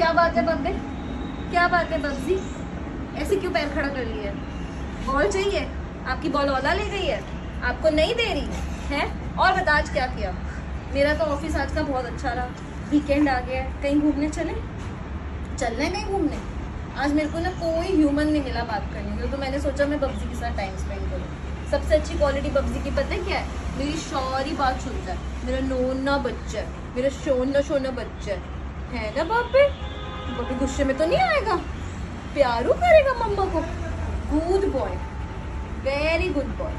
क्या बात है बब्बे क्या बात है बब्जी ऐसे क्यों पैर खड़ा कर लिया बॉल चाहिए? आपकी बॉल ओला ले गई है? आपको नहीं दे रही? है? और बता आज क्या किया? मेरा तो ऑफ़िस आज का बहुत अच्छा रहा। वीकेंड आ गया है। कहीं घूमने चले? चलना है कहीं घूमने? आज मेरे को ना कोई ह्यूमन नहीं मिला बात करने के तो मैंने सोचा मैं बब्जी के साथ टाइम स्पेंड करूँ। सबसे अच्छी क्वालिटी बब्जी की पता है क्या है? मेरी सारी बात सुनता है। मेरा नोना बच्चा है। मेरा शोना शोना बच्चा है। है ना बापे? बापे गुस्से में तो नहीं आएगा? प्यारू करेगा मम्मा को? Good boy very good boy